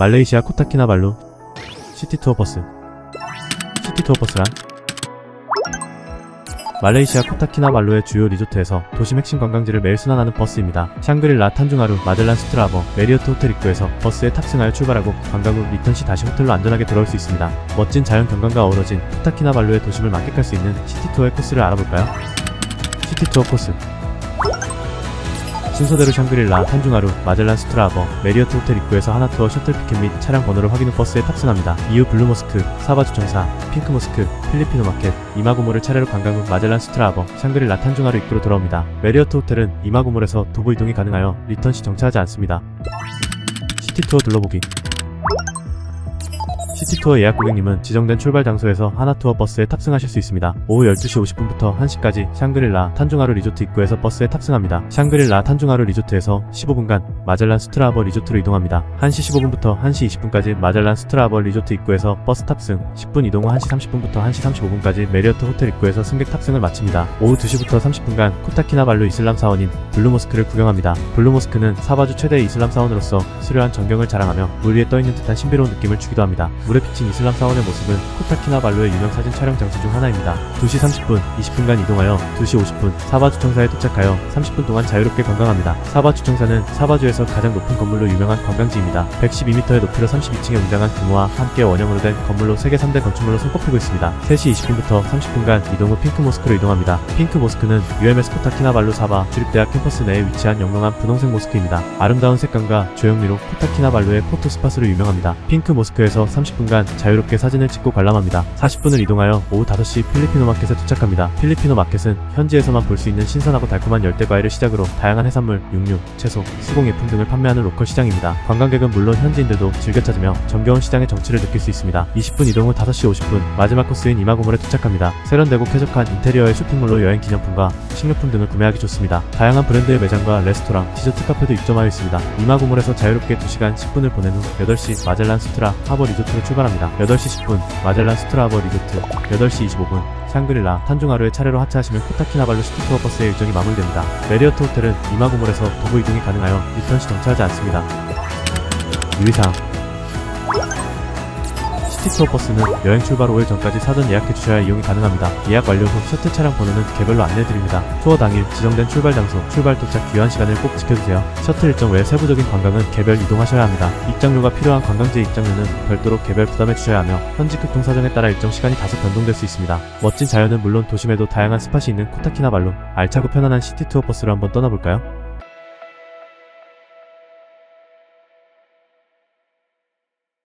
말레이시아 코타키나발루 시티투어 버스 시티투어 버스란 말레이시아 코타키나발루의 주요 리조트에서 도심 핵심 관광지를 매일 순환하는 버스입니다. 샹그릴라, 탄중하루, 마젤란 수트라 하버, 메리어트 호텔 입구에서 버스에 탑승하여 출발하고 관광 후 리턴 시 다시 호텔로 안전하게 돌아올 수 있습니다. 멋진 자연 경관과 어우러진 코타키나발루의 도심을 만끽할 수 있는 시티투어의 코스를 알아볼까요? 시티투어 코스 순서대로 샹그릴라, 탄중하루, 마젤란 수트라 하버, 메리어트 호텔 입구에서 하나투어 셔틀 피켓 및 차량 번호를 확인 후 버스에 탑승합니다. 이후 블루모스크, 사바주청사, 핑크모스크, 필리피노 마켓, 이마고몰을 차례로 관광 후 마젤란 수트라 하버, 샹그릴라 탄중하루 입구로 돌아옵니다. 메리어트 호텔은 이마고몰에서 도보 이동이 가능하여 리턴 시 정차하지 않습니다. 시티투어 둘러보기 시티투어 예약 고객님은 지정된 출발 장소에서 하나투어 버스에 탑승하실 수 있습니다. 오후 12시 50분부터 1시까지 샹그릴라 탄중하루 리조트 입구에서 버스에 탑승합니다. 샹그릴라 탄중하루 리조트에서 15분간 마젤란 수트라 하버 리조트로 이동합니다. 1시 15분부터 1시 20분까지 마젤란 수트라 하버 리조트 입구에서 버스 탑승, 10분 이동 후 1시 30분부터 1시 35분까지 메리어트 호텔 입구에서 승객 탑승을 마칩니다. 오후 2시부터 30분간 코타키나발루 이슬람 사원인 블루모스크를 구경합니다. 블루모스크는 사바주 최대 이슬람 사원으로서 수려한 전경을 자랑하며 물 위에 떠있는 듯한 신비로운 느낌을 주기도 합니다. 물에 비친 이슬람 사원의 모습은 코타키나발루의 유명 사진 촬영 장소 중 하나입니다. 2시 30분, 20분간 이동하여 2시 50분 사바 주청사에 도착하여 30분 동안 자유롭게 관광합니다. 사바 주청사는 사바주에서 가장 높은 건물로 유명한 관광지입니다. 112m의 높이로 32층에 웅장한 규모와 함께 원형으로 된 건물로 세계 3대 건축물로 손꼽히고 있습니다. 3시 20분부터 30분간 이동 후 핑크 모스크로 이동합니다. 핑크 모스크는 UMS 코타키나발루 사바 주립대학 캠퍼스 내에 위치한 영롱한 분홍색 모스크입니다. 아름다운 색감과 조형미로 코타키나발루의 포토 스팟으로 유명합니다. 핑크 모스크에서 30분 간 자유롭게 사진을 찍고 관람합니다. 40분을 이동하여 오후 5시 필리피노 마켓에 도착합니다. 필리피노 마켓은 현지에서만 볼 수 있는 신선하고 달콤한 열대 과일을 시작으로 다양한 해산물, 육류, 채소, 수공예품 등을 판매하는 로컬 시장입니다. 관광객은 물론 현지인들도 즐겨 찾으며 정겨운 시장의 정취를 느낄 수 있습니다. 20분 이동 후 5시 50분 마지막 코스인 이마고몰에 도착합니다. 세련되고 쾌적한 인테리어의 쇼핑몰로 여행 기념품과 식료품 등을 구매하기 좋습니다. 다양한 브랜드의 매장과 레스토랑, 디저트 카페도 입점하여 있습니다. 이마고몰에서 자유롭게 2시간 10분을 보낸 후 8시 마젤란 수트라 하버 리조트로 출발합니다. 8시 10분 마젤란 수트라 하버 리조트 8시 25분 샹그릴라 탄중하루에 차례로 하차하시면 코타키나발루 시티투어 버스의 일정이 마무리됩니다. 메리어트 호텔은 이마고몰에서 도보 이동이 가능하여 리턴 시 정차하지 않습니다. 유의사항 시티 투어 버스는 여행 출발 5일 전까지 사전 예약해 주셔야 이용이 가능합니다. 예약 완료 후 셔틀 차량 번호는 개별로 안내해드립니다. 투어 당일 지정된 출발 장소, 출발 도착 귀환 시간을 꼭 지켜주세요. 셔틀 일정 외 세부적인 관광은 개별 이동하셔야 합니다. 입장료가 필요한 관광지 입장료는 별도로 개별 부담해 주셔야 하며 현지 교통 사정에 따라 일정 시간이 다소 변동될 수 있습니다. 멋진 자연은 물론 도심에도 다양한 스팟이 있는 코타키나발루 알차고 편안한 시티 투어 버스로 한번 떠나볼까요?